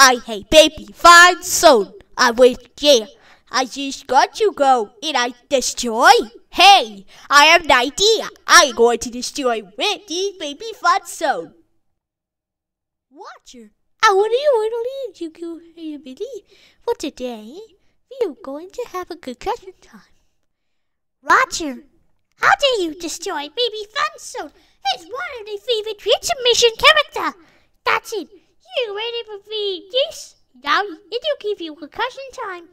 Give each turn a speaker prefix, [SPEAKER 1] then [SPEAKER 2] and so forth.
[SPEAKER 1] I hate baby fun zone. I wish yeah. I just got to go and I destroy. Hey, I have an idea. I'm going to destroy Wendy's baby fun zone. Watcher, I want you to leave you you believe for today we are going to have a good concussion time.
[SPEAKER 2] Roger, how dare you destroy Baby Fun Zone? He's one of the favorite transmission character. That's it. Ready for me? Yes. Now it'll give you concussion time.